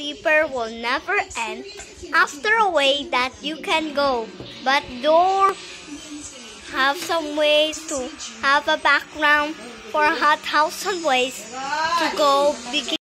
sleeper will never end after a way that you can go. But door have some ways to have a background for a thousand ways to go begin.